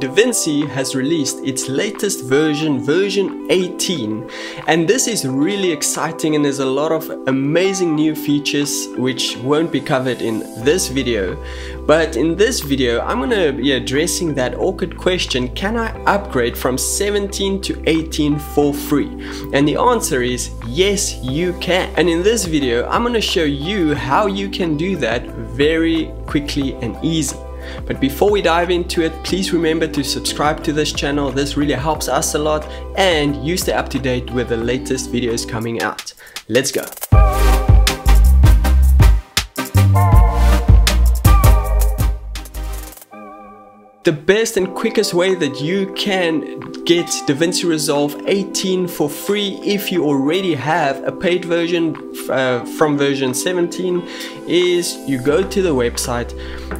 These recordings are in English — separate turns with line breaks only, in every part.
DaVinci has released its latest version, version 18. And this is really exciting and there's a lot of amazing new features which won't be covered in this video. But in this video, I'm gonna be addressing that awkward question, can I upgrade from 17 to 18 for free? And the answer is yes, you can. And in this video, I'm gonna show you how you can do that very quickly and easy. But before we dive into it, please remember to subscribe to this channel. This really helps us a lot and you stay up to date with the latest videos coming out. Let's go. The best and quickest way that you can get DaVinci Resolve 18 for free if you already have a paid version uh, from version 17 is you go to the website.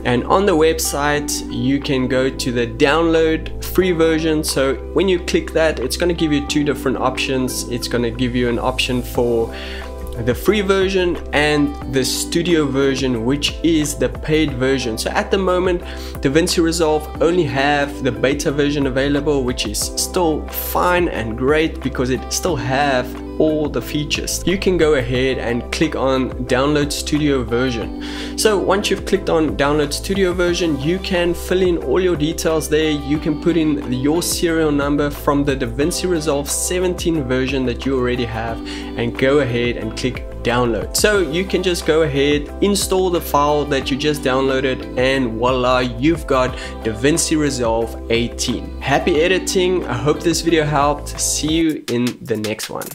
And on the website you can go to the download free version. So when you click that it's going to give you two different options. It's going to give you an option for the free version and the studio version which is the paid version. So at the moment DaVinci Resolve only have the beta version available which is still fine and great because it still have all the features. You can go ahead and click on download studio version. So once you've clicked on download studio version, you can fill in all your details there. You can put in your serial number from the DaVinci Resolve 17 version that you already have and go ahead and click download. So you can just go ahead, install the file that you just downloaded and voila, you've got DaVinci Resolve 18. Happy editing. I hope this video helped. See you in the next one.